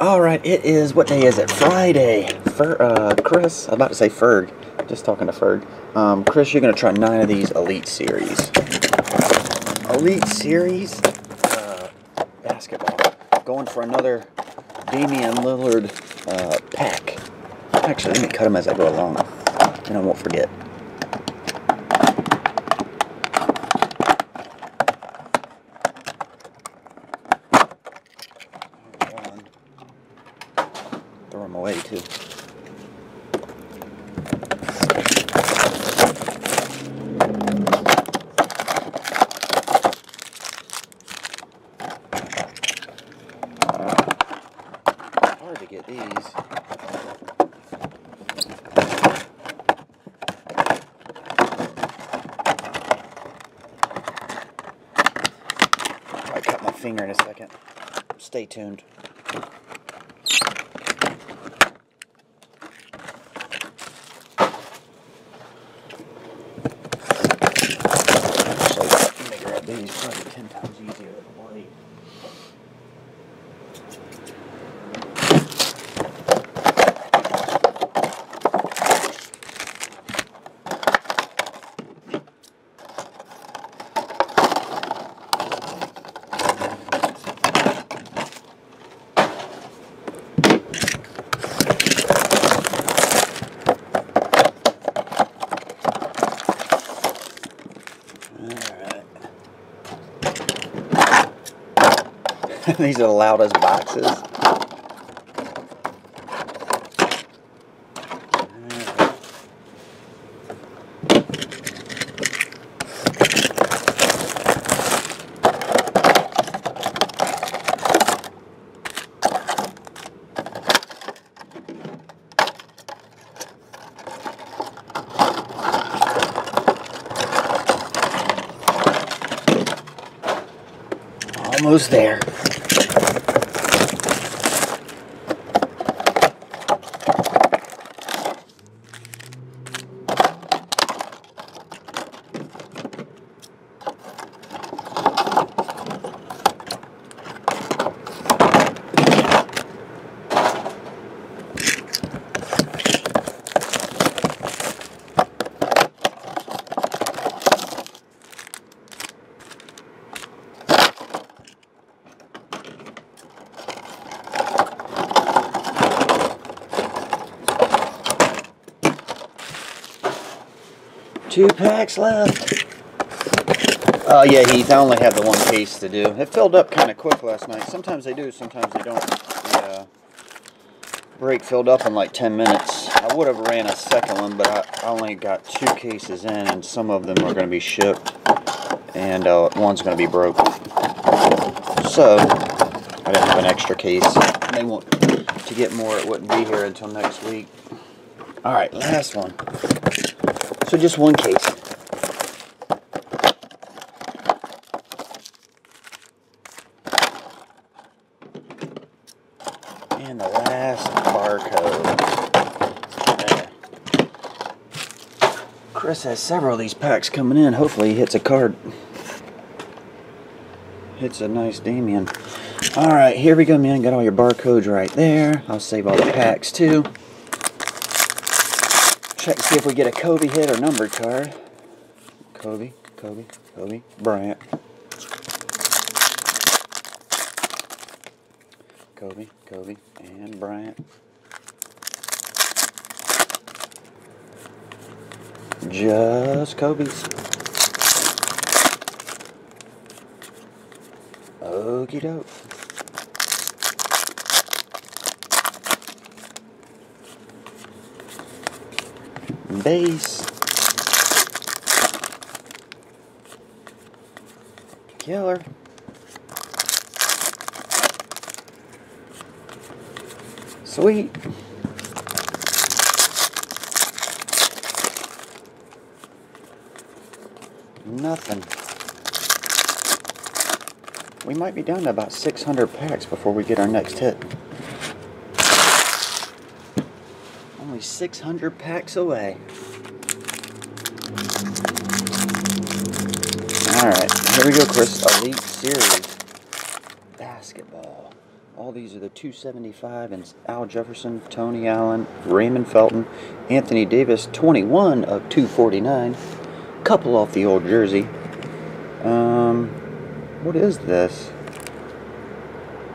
All right, it is, what day is it? Friday. Fer, uh, Chris, I'm about to say Ferg. Just talking to Ferg. Um, Chris, you're going to try nine of these Elite Series. Elite Series uh, basketball. Going for another Damian Lillard uh, pack. Actually, let me cut them as I go along, and I won't forget. One. Throw them away too. Hard to get these. Finger in a second. Stay tuned. Actually, these. Probably ten times easier than white. Alright. These are the loudest boxes. Almost there. Two packs left. Oh yeah, Heath. I only have the one case to do. It filled up kind of quick last night. Sometimes they do, sometimes they don't. The uh, break filled up in like 10 minutes. I would have ran a second one, but I, only got two cases in, and some of them are going to be shipped, and uh, one's going to be broke. So I didn't have an extra case. They want to get more. It wouldn't be here until next week. All right, last one. So just one case. And the last barcode. Chris has several of these packs coming in. Hopefully he hits a card. Hits a nice Damian. Alright, here we go, man. Got all your barcodes right there. I'll save all the packs too. Check to see if we get a Kobe hit or numbered card. Kobe, Kobe, Kobe, Bryant. Kobe, Kobe, and Bryant. Just Kobe's. Okie doke. Base. Killer. Sweet. Nothing. We might be down to about 600 packs before we get our next hit. Only 600 packs away. Alright, here we go, Chris. Elite Series. Basketball. All these are the 275 and Al Jefferson, Tony Allen, Raymond Felton, Anthony Davis, 21 of 249. Couple off the old jersey. Um, what is this?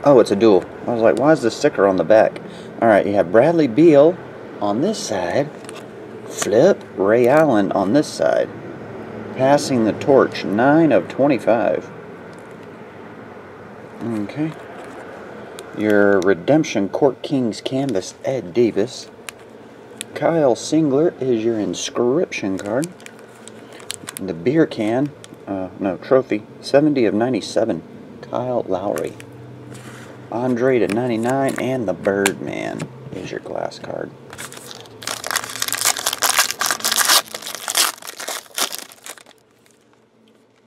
Oh, it's a dual. I was like, why is the sticker on the back? All right, you have Bradley Beal on this side, Flip Ray Allen on this side. Passing the torch, 9 of 25. Okay. Your Redemption Court Kings canvas, Ed Davis. Kyle Singler is your inscription card. The beer can, uh, no, trophy, 70 of 97, Kyle Lowry. Andre to 99, and the Birdman is your glass card.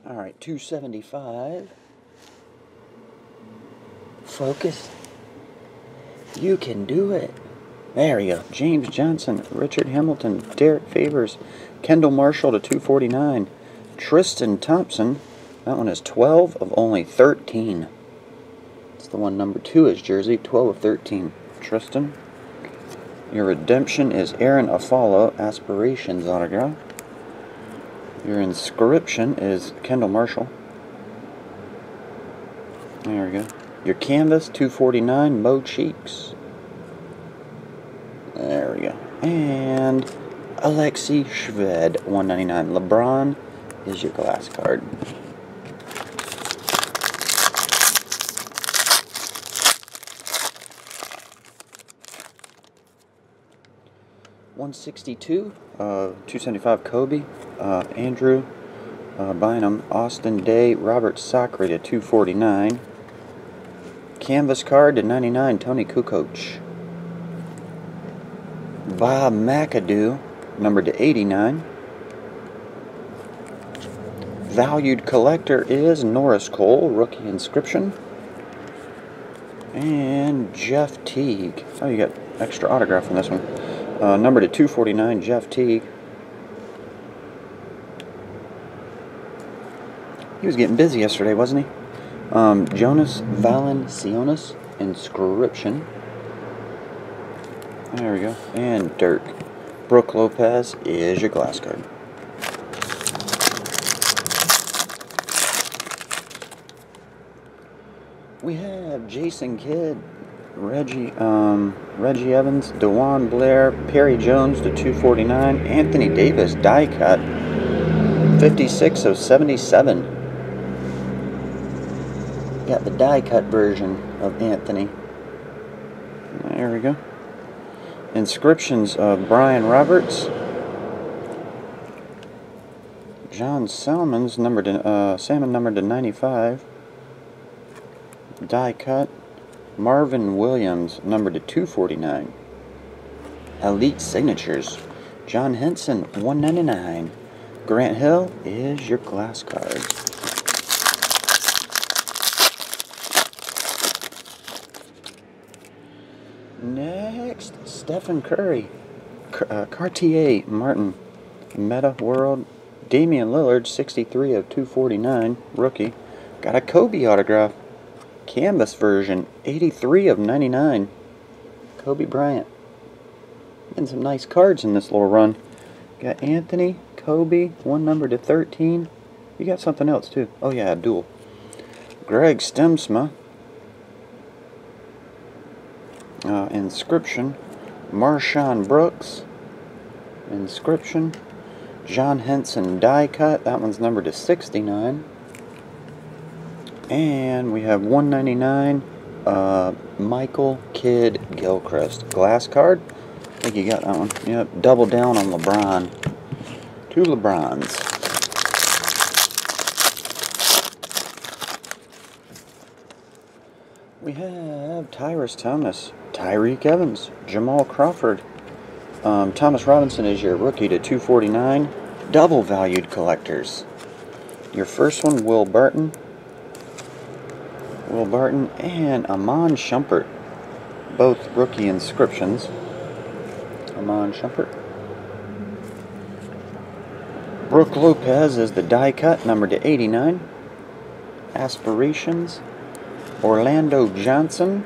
All right, 275. Focus. You can do it. There we go. James Johnson, Richard Hamilton, Derrick Favors, Kendall Marshall to 249. Tristan Thompson, that one is 12 of only 13. It's the one number two is jersey, 12 of 13. Tristan. Your redemption is Arron Afflalo, Aspirations autograph. Your inscription is Kendall Marshall. There we go. Your canvas, 249, Mo Cheeks. There we go. And Alexey Shved, 199. LeBron is your glass card. One sixty two, uh, two seventy five Kobe, uh, Andrew, uh, Bynum, Austin Daye, Robert Sacre to two forty nine. Canvas card to ninety nine, Toni Kukoc. Bob McAdoo, number to 89. Valued collector is Norris Cole, rookie inscription. And Jeff Teague. Oh, you got extra autograph on this one. Uh, number to 249, Jeff Teague. He was getting busy yesterday, wasn't he? Um, Jonas Valanciunas, inscription. There we go. And Dirk. Brook Lopez is your glass card. We have Jason Kidd, Reggie, um, Reggie Evans, DeJuan Blair, Perry Jones to 249, Anthony Davis die cut, 56 of 77. Got the die cut version of Anthony. There we go. Inscriptions of Brian Roberts, John Salmons numbered uh, Salmon numbered to 95. Die cut. Marvin Williams number to 249. Elite signatures. John Henson 199. Grant Hill is your glass card. Next, Stephen Curry, uh, Cartier Martin, Metta World, Damian Lillard, 63 of 249, rookie. Got a Kobe autograph, canvas version, 83 of 99, Kobe Bryant. Getting some nice cards in this little run. Got Anthony, Kobe, one number to 13. You got something else too. Oh yeah, a dual. Greg Stiemsma, uh, inscription. MarShon Brooks, inscription. John Henson die cut. That one's numbered to 69. And we have 199 uh, Michael Kidd Gilchrist glass card. I think you got that one. Yep, double down on LeBron. Two LeBrons. We have Tyrus Thomas, Tyreke Evans, Jamal Crawford. Um, Thomas Robinson is your rookie to 249. Double valued collectors. Your first one, Will Barton. Will Barton and Iman Shumpert. Both rookie inscriptions. Iman Shumpert. Brook Lopez is the die cut, number to 89. Aspirations. Orlando Johnson,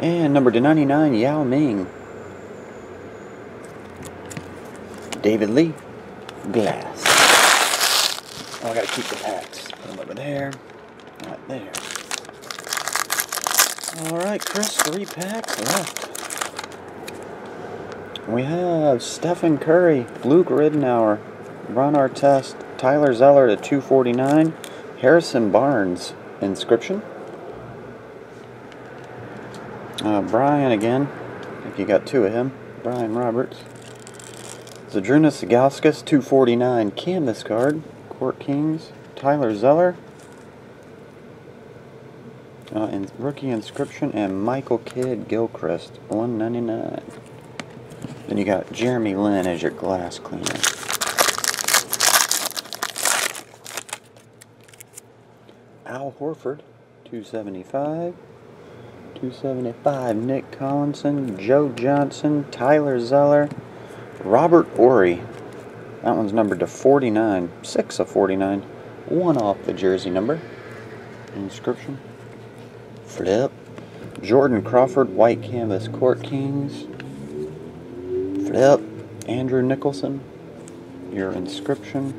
And number to 99, Yao Ming. David Lee, glass. Oh, I gotta keep the packs. Put them over there. Right there. Alright, Chris, three packs left. We have Stephen Curry, Luke Ridnour, Ron Artest, Tyler Zeller to 249, Harrison Barnes, inscription. Uh, Brian again. I think you got two of him. Brian Roberts. Zydrunas Zagauskas, 249. Canvas card. Court Kings. Tyler Zeller. Uh, and rookie inscription and Michael Kidd Gilchrist, 199. Then you got Jeremy Lin as your glass cleaner. Al Horford, 275. 275, Nick Collison, Joe Johnson, Tyler Zeller, Robert Horry. That one's numbered to 49, 6 of 49, one off the jersey number. Inscription. Flip. Jordan Crawford, White Canvas Court Kings. Flip. Andrew Nicholson, your inscription.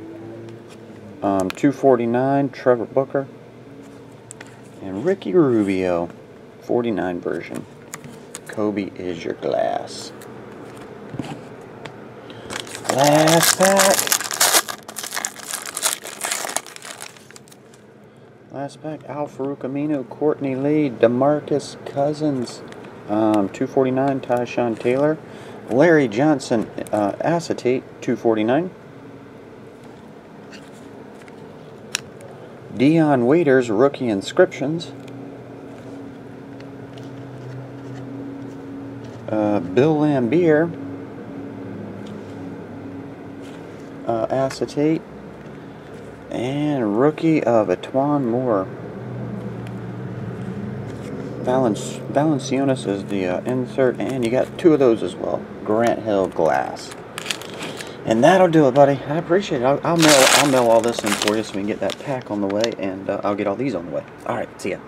Um, 249, Trevor Booker. And Ricky Rubio. 49 version. Kobe is your glass. Last pack. Last pack. Al-Farouq Aminu, Courtney Lee, Demarcus Cousins, um, 249. Tyshawn Taylor, Larry Johnson, uh, acetate, 249. Dion Waiters, rookie inscriptions, Uh, Bill Laimbeer, uh, acetate, and rookie of E'Twaun Moore. Valenc Valanciunas is the uh, insert, and you got two of those as well. Grant Hill glass. And that'll do it, buddy. I appreciate it. I'll, I'll, mail, I'll mail all this in for you so we can get that pack on the way, and uh, I'll get all these on the way. All right, see ya.